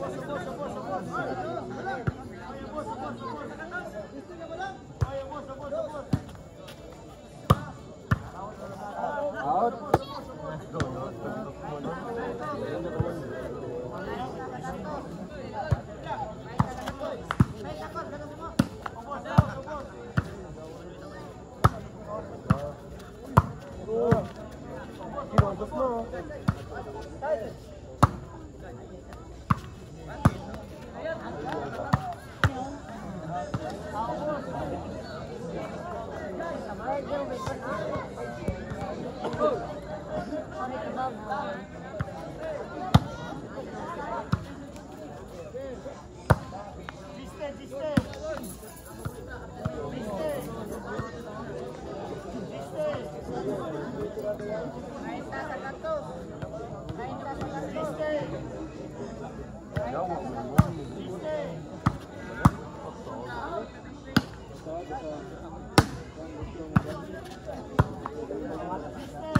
Tirando as mãos. Ahí está, saca todo. Thank you.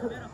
Primero.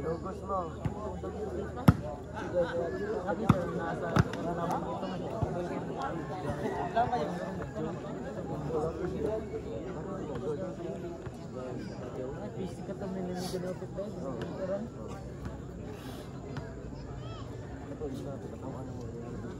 Ilugos mo. Bisik ka tayo nila ng dalawang pwede. Ito rin. Ito rin. Ito rin.